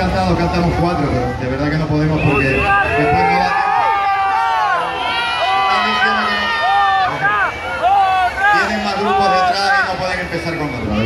cantado, cantamos cuatro, pero de verdad que no podemos porque después. Tienen más grupos detrás y no pueden empezar con nosotros.